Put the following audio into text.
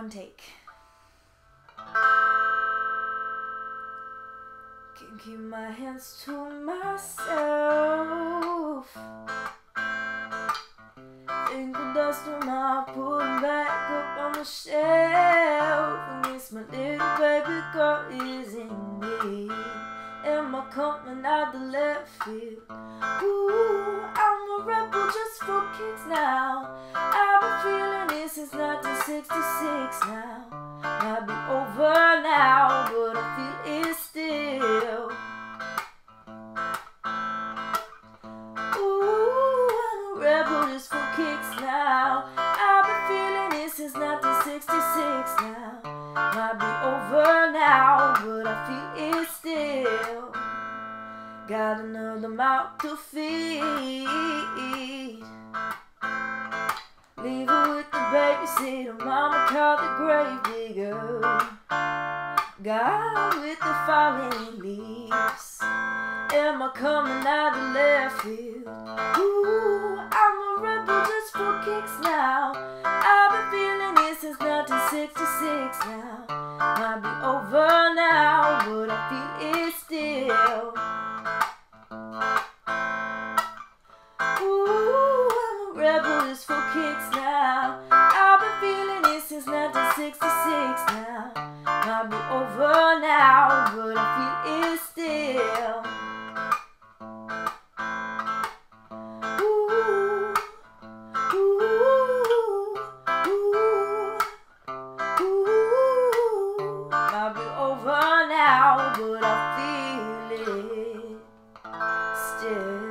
One take. Can't keep my hands to myself. Think of dust on my put back up on the shelf. And this my little baby girl is in need. Am I coming out the left field? Ooh, I'm a rebel just for kicks now. I've been feeling this since 1966 now. Might be over now, but I feel it still. Ooh, I'm a rebel just for kicks now. I've been feeling this since 1966 now. Might be over now, but I feel it still. Got another mouth to feed. Leave babysitter, mama called the grave digger. God with the falling leaves. Am I coming out of left field? Ooh, I'm a rebel just for kicks now. I've been feeling it since 1966 now. Might be over now, but I feel it 66 now. Might be over now, but I feel it still. Over now, but I feel it still.